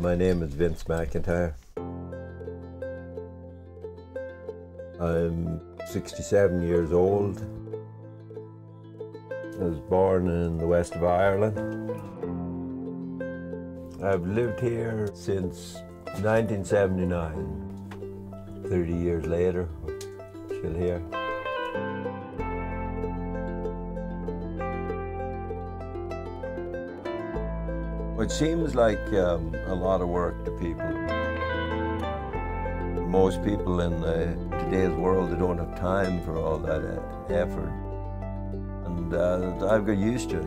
My name is Vince McIntyre. I'm 67 years old. I was born in the west of Ireland. I've lived here since 1979. 30 years later, still here. It seems like um, a lot of work to people. Most people in uh, today's world, they don't have time for all that uh, effort. And uh, I've got used to it.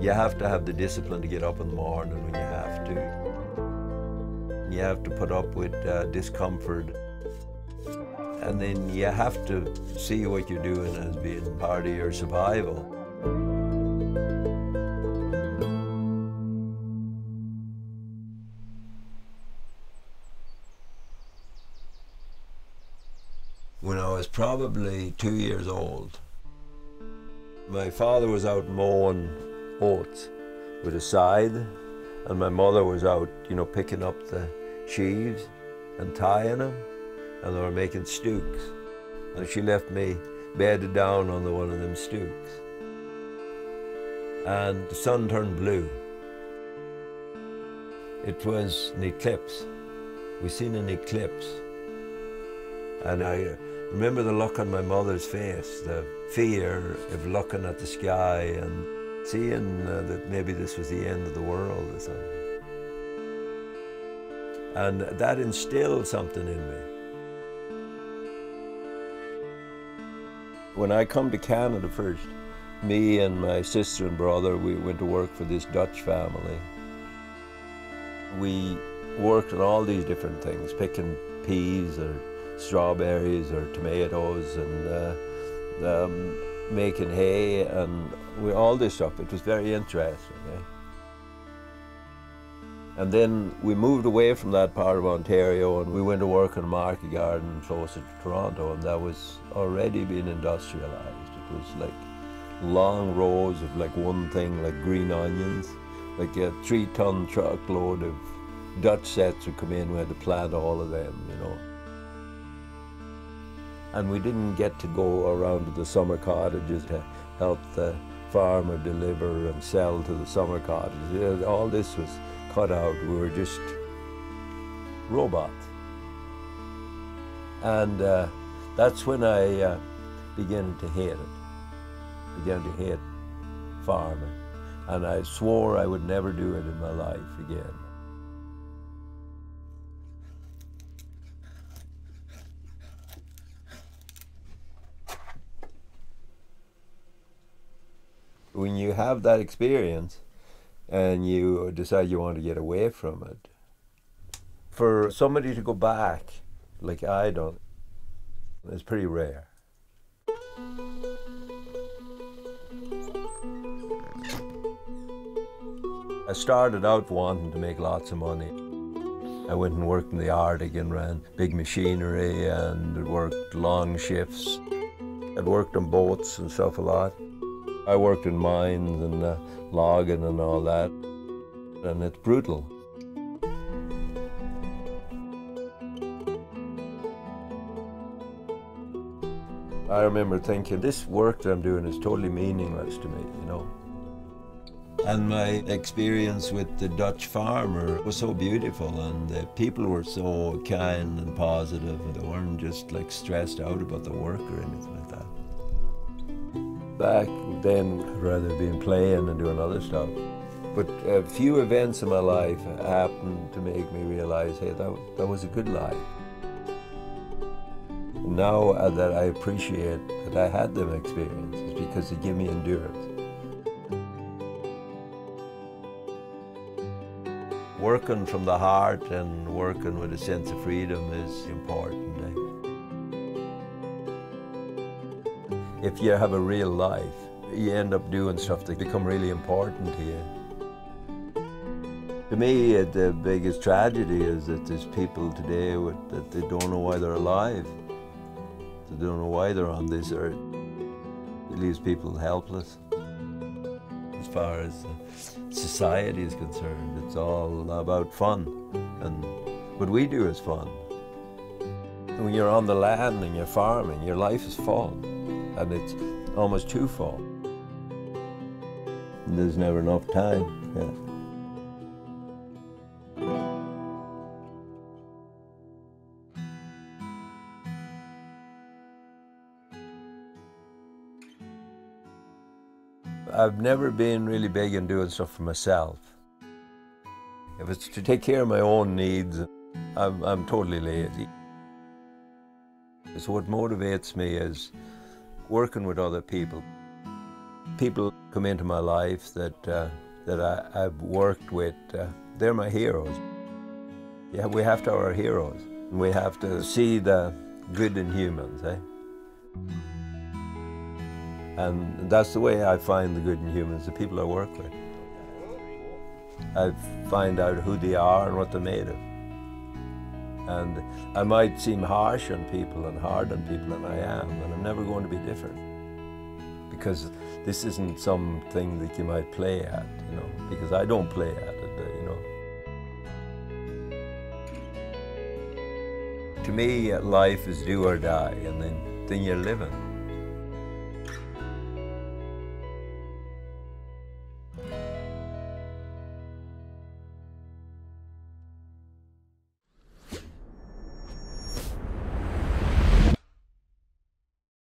You have to have the discipline to get up in the morning when you have to. You have to put up with uh, discomfort. And then you have to see what you're doing as being part of your survival. When I was probably two years old. My father was out mowing oats with a scythe, and my mother was out, you know, picking up the sheaves and tying them, and they were making stooks. And she left me bedded down on the one of them stooks. And the sun turned blue. It was an eclipse. We seen an eclipse. And I remember the look on my mother's face, the fear of looking at the sky and seeing uh, that maybe this was the end of the world or something. And that instilled something in me. When I come to Canada first, me and my sister and brother, we went to work for this Dutch family. We worked on all these different things, picking peas or strawberries or tomatoes and uh, um, making hay and all this stuff. It was very interesting. Eh? And then we moved away from that part of Ontario and we went to work in a market garden closer to Toronto and that was already being industrialized. It was like long rows of like one thing, like green onions, like a three ton truckload of Dutch sets would come in, we had to plant all of them, you know and we didn't get to go around to the summer cottages to help the farmer deliver and sell to the summer cottages. All this was cut out. We were just robots. And uh, that's when I uh, began to hate it, began to hate farming. And I swore I would never do it in my life again. When you have that experience and you decide you want to get away from it, for somebody to go back like I don't, is pretty rare. I started out wanting to make lots of money. I went and worked in the Arctic and ran big machinery and worked long shifts. I'd worked on boats and stuff a lot. I worked in mines and uh, logging and all that, and it's brutal. I remember thinking, this work that I'm doing is totally meaningless to me, you know. And my experience with the Dutch farmer was so beautiful, and the people were so kind and positive, and they weren't just like stressed out about the work or anything like that. Back then, rather be in playing and doing other stuff. But a few events in my life happened to make me realize, hey, that, that was a good life. Now uh, that I appreciate that I had them experiences because they give me endurance. Working from the heart and working with a sense of freedom is important. If you have a real life, you end up doing stuff that become really important to you. To me, uh, the biggest tragedy is that there's people today with, that they don't know why they're alive. They don't know why they're on this earth. It leaves people helpless. As far as society is concerned. It's all about fun, and what we do is fun. When you're on the land and you're farming, your life is full, and it's almost too full. There's never enough time. Yeah. I've never been really big in doing stuff for myself. If it's to take care of my own needs, I'm, I'm totally lazy. So what motivates me is working with other people. People come into my life that, uh, that I, have worked with, uh, they're my heroes. Yeah, we have to have our heroes. We have to see the good in humans, eh? And that's the way I find the good in humans, the people I work with. I find out who they are and what they're made of. And I might seem harsh on people and hard on people, and I am, and I'm never going to be different. Because this isn't something that you might play at, you know, because I don't play at it, uh, you know. To me, life is do or die, and then, then you're living.